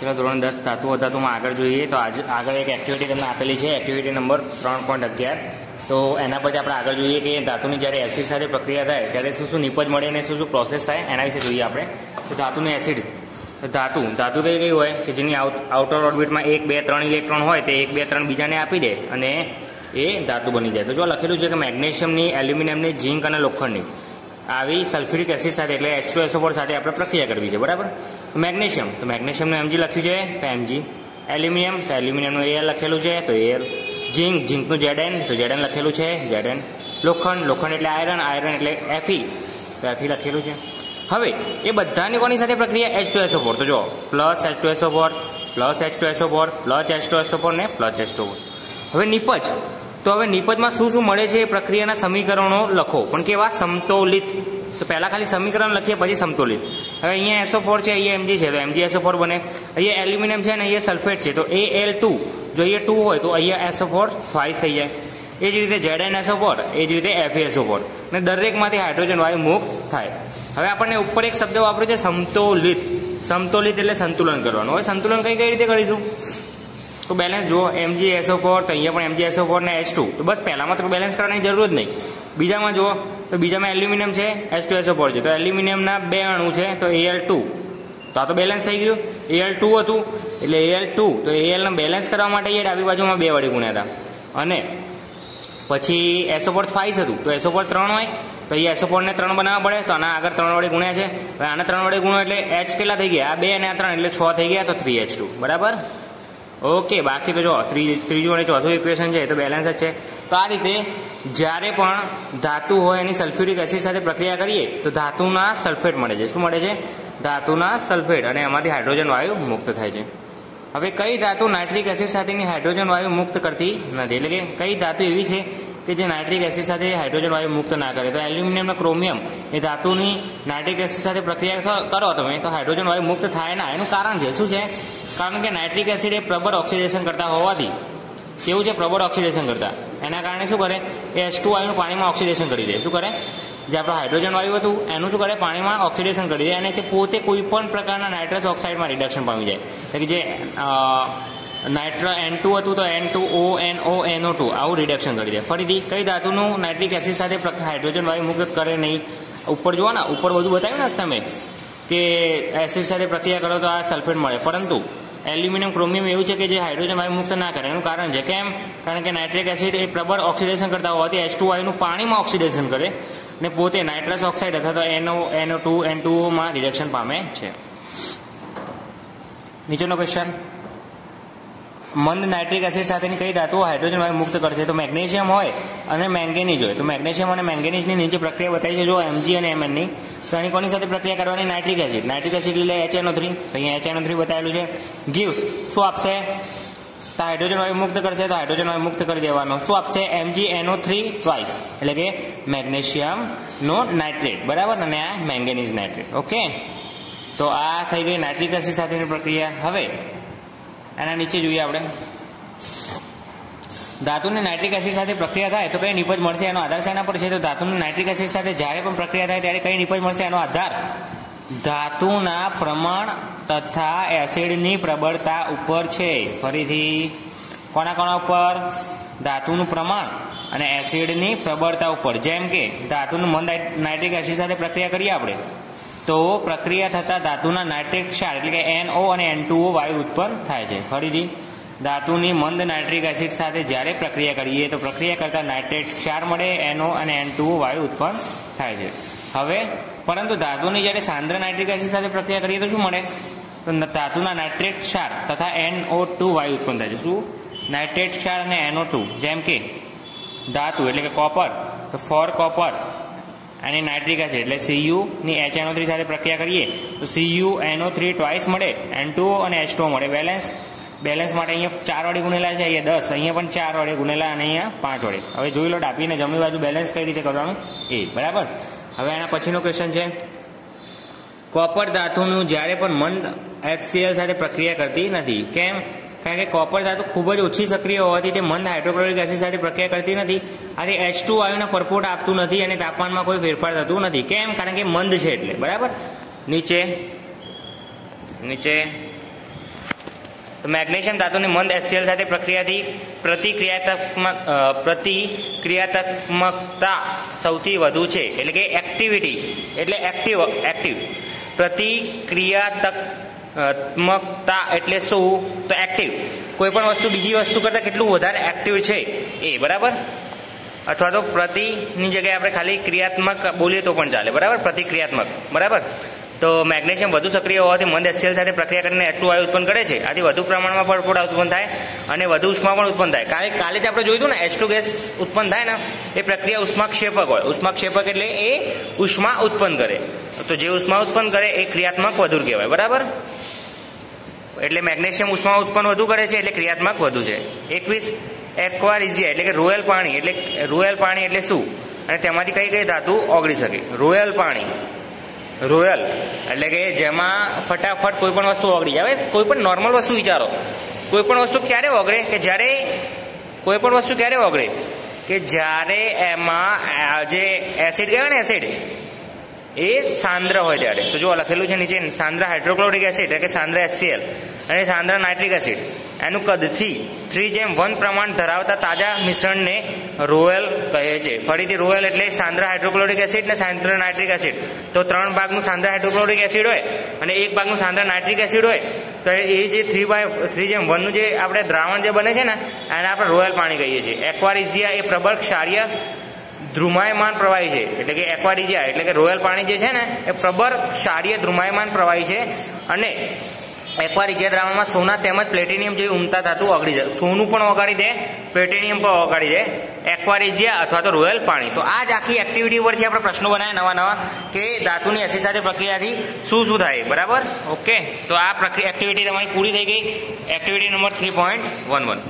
ચલો ધોરણ દસ ધાતુ ધાતુમાં આગળ જોઈએ તો આજ આગળ એક એક્ટિવિટી તમને આપેલી છે. એક્ટિવિટી નંબર ત્રણ પોઈન્ટ અગિયાર. તો એના પછી આપણે આગળ જોઈએ કે ધાતુની જ્યારે એસિડ સાથે પ્રક્રિયા થાય ત્યારે શું શું નિપજ મળે અને શું શું પ્રોસેસ થાય એના વિશે જોઈએ આપણે. તો ધાતુની એસિડ ધાતુ. ધાતુ કઈ કઈ હોય? કે જેની આઉટર ઓર્બિટમાં એક, બે, ત્રણ ઇલેક્ટ્રોન હોય તે એક, બે, ત્રણ બીજાને આપી દે અને એ ધાતુ બની જાય. તો જો લખેલું છે કે મેગ્નેશિયમની, એલ્યુમિનિયમની, ઝીંક અને લોખંડની. આવી સલ્ફ્યુરિક એસિડ સાથે એટલે એચ ટુ એસોફોર સાથે આપણે પ્રક્રિયા કરવી છે, બરાબર? મેગ્નેશિયમ, તો મેગ્નેશિયમનું એમજી લખ્યું છે, તો એમજી એલ્યુમિનિયમ, તો એલ્યુમિનિયમનું એલ લખેલું છે, તો એલ ઝીંક ઝીંકનું જેડેન તો જેડેન લખેલું છે જેડેન લોખંડ લોખંડ એટલે આયરન આયરન એટલે એફી તો એફી લખેલું છે. હવે, એ બધાની કોની સાથે પ્રક્રિયા? એચ ટુ એસો ફોર તો જો plus H two S O four plus H two S O four plus H two S O four ને પ્લસ એચ ટુ હવે નિપજ. તો હવે નિપજમાં શું શું મળે છે એ પ્રક્રિયાના સમીકરણો લખો. પણ કેવા? સમતોલિત. તો પહેલાં ખાલી સમીકરણ લખીએ, પછી સમતોલિત. હવે અહીંયા એસો ફોર છે, અહીંયા એમજી છે. તો એમજી એસો ફોર બને. અહીંયા એલ્યુમિનિયમ છે ને અહીંયા સલ્ફેટ છે. તો એ એલ ટુ જો અહીંયા ટુ હોય તો અહીંયા એસો ફોર ફાઈવ થઈ જાય. એ જ રીતે Z N S O four એ જ રીતે એફ એસો ફોર અને દરેકમાંથી હાઇડ્રોજન વાયુ મુક્ત થાય. હવે આપણને ઉપર એક શબ્દ વાપર્યો છે, સમતોલિત. સમતોલિત એટલે સંતુલન કરવાનું. હવે સંતુલન કઈ કઈ રીતે કરીશું? તો બેલેન્સ જુઓ એમજી એસો ફોર તો અહીંયા પણ એમજી એસો ફોર ને એચ ટુ તો બસ પહેલામાં તો બેલેન્સ કરવાની જરૂર જ નહીં. બીજામાં જુઓ, તો બીજામાં એલ્યુમિનિયમ છે એચ ટુ એસો ફોર છે. તો એલ્યુમિનિયમના બે અણુ છે, તો એલ ટુ તો આ તો બેલેન્સ થઈ ગયું. એલ ટુ હતું, એટલે એલ ટુ તો એલને બેલેન્સ કરવા માટે એ ડાબી બાજુમાં બે વડે ગુણ્યા હતા અને પછી એસો ફોર ફાઇવ હતું. તો એસો ફોર ત્રણ હોય, તો અહીંયા એસો ફોરને ત્રણ બનાવવા પડે, તો આના આગળ ત્રણ વડે ગુણ્યા છે. હવે આના ત્રણ વડે ગુણો એટલે એચ કેટલા થઈ ગયા? આ બે અને આ ત્રણ, એટલે છ થઈ ગયા, તો થ્રી એચ ટુ બરાબર? ઓકે બાકી તો જો ત્રીજું અને ચોથું ઇક્વેશન છે, એ તો બેલેન્સ જ છે. તો આ રીતે જ્યારે પણ ધાતુ હોય એની સલ્ફ્યુરિક એસિડ સાથે પ્રક્રિયા કરીએ, તો ધાતુના સલ્ફેટ મળે છે. શું મળે છે? ધાતુના સલ્ફેટ અને એમાંથી હાઇડ્રોજન વાયુ મુક્ત થાય છે. હવે કઈ ધાતુ નાઇટ્રિક એસિડ સાથેની હાઇડ્રોજન વાયુ મુક્ત કરતી નથી? એટલે કે કઈ ધાતુ એવી છે કે જે નાઇટ્રિક એસિડ સાથે હાઇડ્રોજન વાયુ મુક્ત ના કરે? તો એલ્યુમિનિયમ ક્રોમિયમ એ ધાતુની નાઇટ્રિક એસિડ સાથે પ્રક્રિયા કરો તમે, તો હાઇડ્રોજન વાયુ મુક્ત થાય ના. એનું કારણ છે, શું છે? કારણ કે નાઇટ્રિક એસિડ એ પ્રબળ ઓક્સિડેશન કરતા હોવાથી કેવું છે પ્રબળ ઓક્સિડેશન કરતા. એના કારણે શું કરે? એ એસ ટુ વાયુનું પાણીમાં ઓક્સિડેશન કરી દે. શું કરે? જે આપણું હાઇડ્રોજન વાયુ હતું, એનું શું કરે? પાણીમાં ઓક્સિડેશન કરી દે અને તે પોતે કોઈ પણ પ્રકારના નાઇટ્રસ ઓક્સાઇડમાં રિડક્શન પામી જાય. એટલે કે જે નાઇટ્ર એન ટુ હતું તો N two O N O N O two આવું રિડક્શન કરી દે. ફરીથી કઈ ધાતુનું નાઇટ્રિક એસિડ સાથે હાઇડ્રોજન વાયુ મુક્ત કરે નહીં? ઉપર જુઓ ને, ઉપર બધું બતાવ્યું ને તમે, કે એસિડ સાથે પ્રક્રિયા કરો તો આ સલ્ફેટ મળે. પરંતુ એલ્યુમિનિયમ, ક્રોમિયમ એવું છે કે જે હાઇડ્રોજન વાયુ મુક્ત ના કરે. એનું કારણ છે કેમ? કારણ કે નાઇટ્રિક એસિડ એ પ્રબળ ઓક્સિડેશન કરતા હોવાથી એચ ટુ વાયુનું પાણીમાં ઓક્સિડેશન કરે અને પોતે નાઇટ્રસ ઓક્સાઇડ અથવા તો N O N O two N ટુઓમાં reduction પામે છે. નીચેનો ક્વેશ્ચન મંદ નાઇટ્રિક એસિડ સાથેની કઈ ધાતુઓ હાઇડ્રોજન વાયુ મુક્ત કરશે? તો મેગ્નેશિયમ હોય અને મેંગેનીઝ હોય. તો મેગ્નેશિયમ અને મેંગેનીઝની નીચે પ્રક્રિયા બતાવી છે. જો એમજી અને એમએનની તો કોની સાથે પ્રક્રિયા કરવાની? Nitric acid. નાઇટ્રિક એસિડ એટલે એચએનઓ થ્રી અહીંયા એચએનઓ થ્રી બતાવેલું છે. ગીવ્સ શું આપશે? તો હાઇડ્રોજન વાયુ મુક્ત કરશે, તો હાઇડ્રોજન વાયુ મુક્ત કરી દેવાનો. શું આપશે? એમજી એનો થ્રી ટ્વાઇસ એટલે કે મેગ્નેશિયમ નો નાઇટ્રેટ. બરાબર? અને આ મેંગેનીઝ નાઇટ્રેટ. ઓકે? તો આ થઈ ગઈ નાઇટ્રિક એસિડ સાથેની પ્રક્રિયા. હવે એના નીચે જોઈએ આપણે. ધાતુની નાઇટ્રિક એસિડ સાથે પ્રક્રિયા થાય તો કઈ નિપજ મળશે એનો આધાર શેના પર છે? તો ધાતુને નાઇટ્રિક એસિડ સાથે જ્યારે પણ પ્રક્રિયા થાય ત્યારે કઈ નિપજ મળશે એનો આધાર? ધાતુના પ્રમાણ તથા એસિડની પ્રબળતા ઉપર છે. ફરીથી, કોના કોના ઉપર? ધાતુનું પ્રમાણ અને એસિડની પ્રબળતા ઉપર. જેમ કે, ધાતુનું મન નાઇટ્રિક એસિડ સાથે પ્રક્રિયા કરીએ આપણે, તો પ્રક્રિયા થતાં ધાતુના નાઇટ્રિક ક્ષાર એટલે કે એનઓ અને એન વાયુ ઉત્પન્ન થાય છે. ફરીથી ધાતુની મંદ નાઇટ્રિક એસિડ સાથે જ્યારે પ્રક્રિયા કરીએ તો પ્રક્રિયા કરતાં નાઇટ્રેટ ક્ષાર મળે એનઓ અને એન વાયુ ઉત્પન્ન થાય છે. હવે, પરંતુ ધાતુની જ્યારે સાંદ્ર નાઇટ્રિક એસિડ સાથે પ્રક્રિયા કરીએ તો શું મળે? તો ધાતુના નાઇટ્રેટ ક્ષાર તથા એનઓ ટુ વાયુ ઉત્પન્ન થાય છે. શું? નાઇટ્રેટ ક્ષાર અને એનઓ ટુ જેમ કે ધાતુ એટલે કે કોપર, તો ફોર કોપર અને નાઇટ્રિક એસિડ એટલે સીયુ ની એચ એનઓ થ્રી સાથે પ્રક્રિયા કરીએ તો C U N O three twice મળે એન ટુ અને એચ ટુ મળે. બેલેન્સ બેલેન્સ માટે અહીંયા ચાર વડે ગુણેલા છે, અહીંયા દસ, અહીંયા પણ ચાર વડે ગુનેલા અને અહીંયા પાંચ વડે. હવે જોઈ લો ડાબીને જમણી બાજુ બેલેન્સ કઈ રીતે કરવાનું? એ બરાબર? હવે એના પછીનો ક્વેશ્ચન છે. કોપર ધાતુનું જ્યારે પણ મંદ એચસીએલ સાથે પ્રક્રિયા કરતી નથી. કેમ? કારણ કે કોપર ધાતુ ખૂબ જ ઓછી સક્રિય હોવાથી તે મંદ હાઇડ્રોક્લોરિક એસિડ સાથે પ્રક્રિયા કરતી નથી. આથી એચ ટુ વાયુને પરપોટ આપતું નથી અને તાપમાનમાં કોઈ ફેરફાર થતું નથી. કેમ? કારણ કે મંદ છે એટલે. બરાબર? નીચે નીચે તો મેગ્નેશિયમ ધાતુની મંદ એચસીએલ સાથે પ્રક્રિયાથી પ્રતિક્રિયાત્મક પ્રતિક્રિયાત્મકતા સૌથી વધુ છે. એટલે કે એક્ટિવિટી એટલે એક્ટિવ એક્ટિવ પ્રતિક્રિયાત્મકતા એટલે શું? તો એક્ટિવ કોઈ પણ વસ્તુ બીજી વસ્તુ કરતાં કેટલું વધારે એક્ટિવ છે? એ, બરાબર? અથવા તો પ્રતિની જગ્યાએ આપણે ખાલી ક્રિયાત્મક બોલીએ તો પણ ચાલે. બરાબર? પ્રતિક્રિયાત્મક. બરાબર? તો મેગ્નેશિયમ વધુ સક્રિય હોવાથી મંદ એચસીએલ સાથે પ્રક્રિયા કરીને એટલું વાયુ ઉત્પન્ન કરે છે. આથી વધુ પ્રમાણમાં પરપોટા ઉત્પન્ન થાય અને વધુ ઉષ્મા પણ ઉત્પન્ન થાય. કાલે કાલે જ આપણે જોયું ને એચ ગેસ ઉત્પન્ન થાય ને, એ પ્રક્રિયા ઉષ્માક્ષેપક હોય. ઉષ્માક્ષેપક એટલે એ ઉષ્મા ઉત્પન્ન કરે. તો જે ઉષ્મા ઉત્પન્ન કરે એ ક્રિયાત્મક વધુ કહેવાય. બરાબર? એટલે મેગ્નેશિયમ ઉષ્મા ઉત્પન્ન વધુ કરે છે એટલે ક્રિયાત્મક વધુ છે. એકવીસ એક્વારિઝિયા એટલે કે રોયલ પાણી. એટલે રોયલ પાણી એટલે શું? અને તેમાંથી કઈ કઈ ધાતુ ઓગળી શકે? રોયલ પાણી. રોયલ. એટલે કે જેમાં ફટાફટ કોઈ પણ વસ્તુ ઓગળી જાય. કોઈ પણ નોર્મલ વસ્તુ વિચારો. કોઈ પણ વસ્તુ ક્યારે ઓગળે? કે જ્યારે કોઈ પણ વસ્તુ ક્યારે ઓગળે? કે જ્યારે એમાં જે એસિડ કહેવાય ને એસિડ એ સાંદ્ર હોય ત્યારે. તો જો લખેલું છે નીચે, સાંદ્ર હાઇડ્રોક્લોરિક એસિડ, એટલે કે સાંદ્ર એચસીએલ અને સાંદ્ર નાઇટ્રિક એસિડ. એનું કદથી થ્રી જેમ વન પ્રમાણ ધરાવતા તાજા મિશ્રણને રોયલ કહે છે. ફરીથી રોયલ એટલે સાંદ્ર હાઇડ્રોક્લોરિક એસિડ ને સાંદ્ર નાઇટ્રિક એસિડ. તો ત્રણ ભાગનું સાંદ્ર હાઇડ્રોક્લોરિક એસિડ હોય અને એક ભાગનું સાંદ્ર નાઇટ્રિક એસિડ હોય. તો એ જે થ્રી બાય થ્રી જેમ વનનું જે આપણે દ્રાવણ જે બને છે ને, એને આપણે રોયલ પાણી કહીએ છીએ. એક્વારિઝિયા એ પ્રબળ ક્ષારીય ધ્રુમાયમાન પ્રવાહી છે. એટલે કે એક્વારિઝિયા એટલે કે રોયલ પાણી જે છે ને, એ પ્રબળ ક્ષારીય ધ્રુમાયમાન પ્રવાહી છે. અને એક્વારિજિયા દ્રાવણમાં સોના તેમજ પ્લેટિનિયમ જેવી ઉમતા ધાતુ ઓગળી જાય. સોનું પણ ઓગાળી દે, પ્લેટિનિયમ પણ ઓગાળી દે એક્વારિઝિયા અથવા તો રોયલ પાણી. તો આ જ આખી એક્ટિવિટી પરથી આપણે પ્રશ્નો બનાવ્યા નવા નવા કે ધાતુની એસી સાથે પ્રક્રિયાથી શું શું થાય. બરાબર? ઓકે તો આ પ્રક્રિયા એક્ટિવિટી તમારી પૂરી થઈ ગઈ. Activity number three point one one